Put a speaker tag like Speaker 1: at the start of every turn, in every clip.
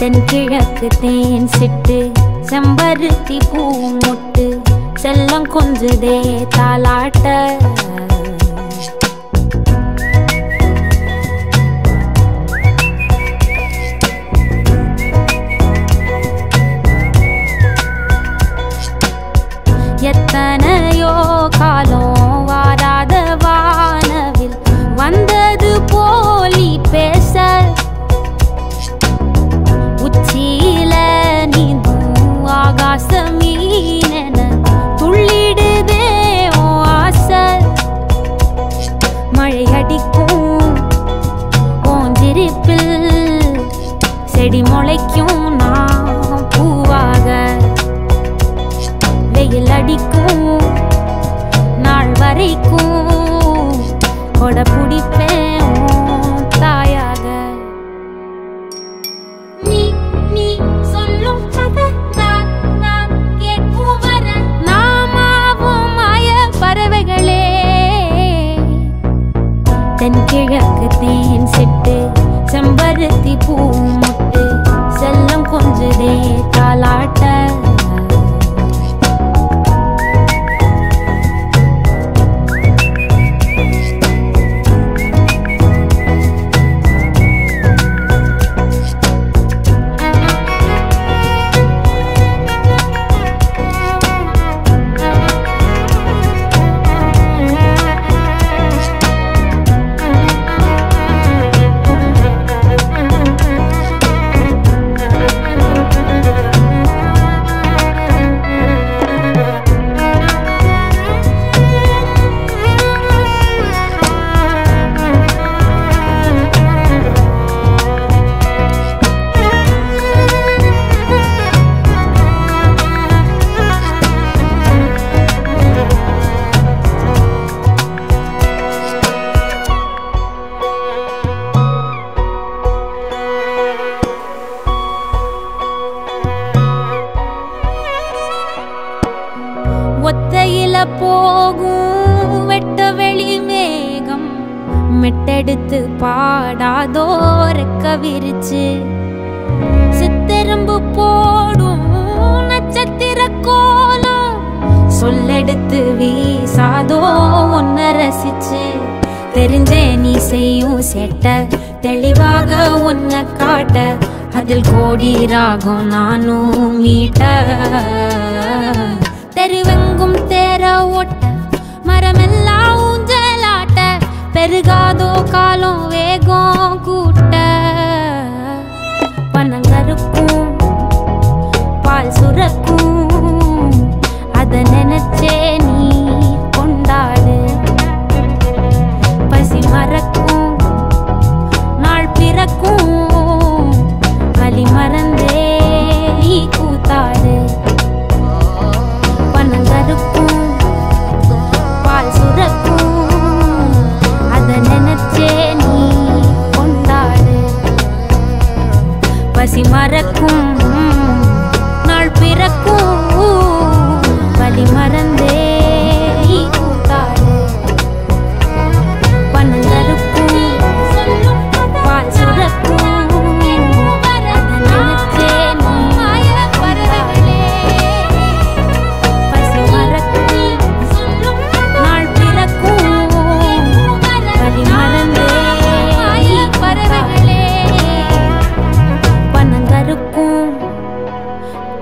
Speaker 1: தென்கிழக்கு தேன் சிட்டு செம்பருத்தி பூ முட்டு செல்லம் கொஞ்சுதே தாளாட்ட. தென்கிழக்கு தேன் சிட்டு செம்பருத்தி பூ போகும் வெட்ட வெளி மேகம். மெட்டெடுத்து பாடாதோ ரெக்க விரிச்சு. சித்தெரும்பு போடும் நட்சத்திர கோலம். சொல்லெடுத்து வீசாதோ உன்ன ரசிச்சு. தெரிஞ்சே நீ செய்யும் செட்ட தெளிவாக உன்னை காட்ட. அதில் கோடி ராகம் நானும் மீட்ட. தெருவெங்கும் தேரா ஓட்ட மரமெல்லாம் रखूँ।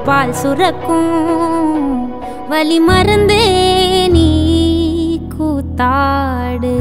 Speaker 1: பால் சுரக்கும். வலி மறந்தே நீ கூத்தாடு.